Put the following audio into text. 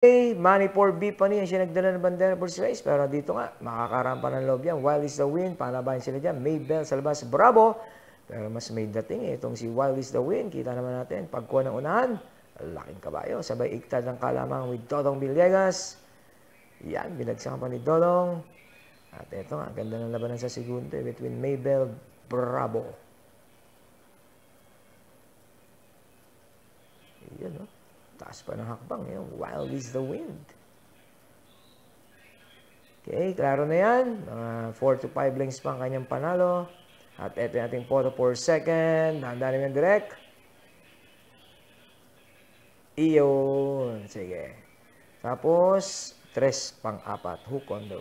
Money for B pa niya. Siya nagdala ng bandera for race. Pero dito nga, makakarampa ng loob yan. Wild is the win. Panabayan sila dyan. Maybell sa labas. Bravo. Pero mas may dating eh. Itong si Wild is the win. Kita naman natin. Pagkuha ng unahan. Laking kabayo. Sabay iktad ng kalamang with Dodong Villegas. Yan. Binagsakan pa ni Dodong. At ito nga. Ganda ng labanan sa segundo eh, between Maybell. Bravo. Yan no. Taas pa ng hakbang. Yan. Wild is the wind. Okay, klaro na yan. Mga 4 to 5 lengths pa ang kanyang panalo. At ito yung ating photo for second. Dahan-dahan yung direct. Iyon. Sige. Tapos, tres pang apat. Hook on the